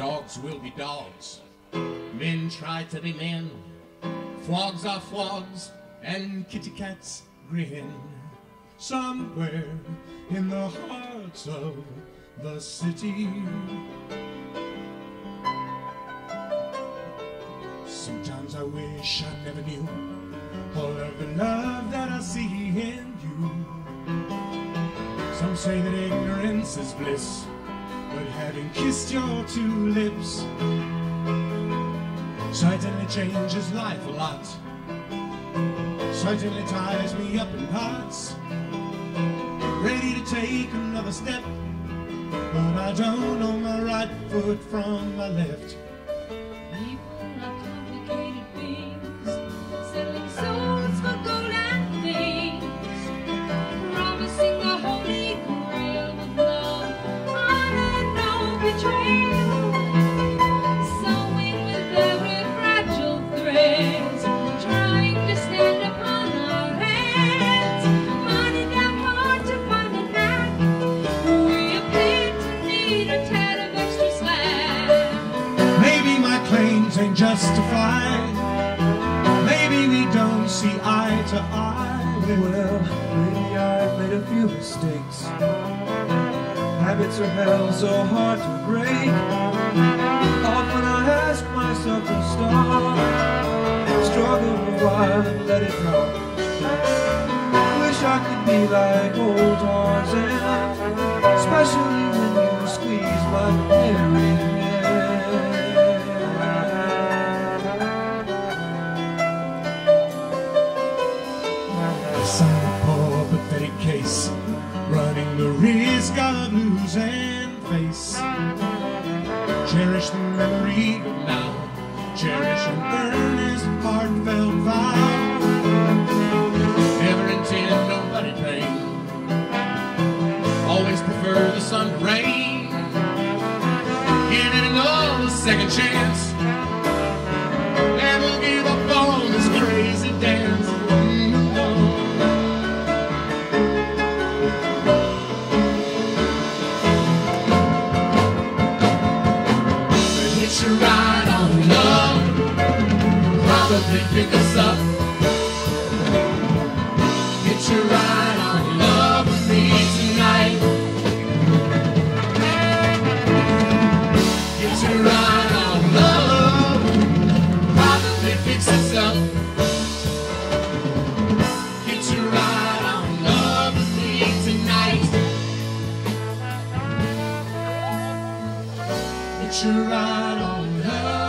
dogs will be dogs. Men try to be men. Flogs are flogs, and kitty cats grin. Somewhere in the hearts of the city. Sometimes I wish I never knew all of the love that I see in you. Some say that ignorance is bliss, but having kissed your two lips certainly changes life a lot. Certainly ties me up in knots. Ready to take another step, but I don't know my right foot from my left. Justified. Maybe we don't see eye to eye. Well, maybe I've made a few mistakes. Habits are hell so hard to break. Often I ask myself to stop, struggle a while and let it drop. Wish I could be like old Tarzan, especially Cherish the memory now. Cherish an earnest, heartfelt vow. Never intend nobody pain. Always prefer the sun to rain. Give it another second chance. Never give up Hitch a ride on love. Probably pick us up. Hitch a ride on.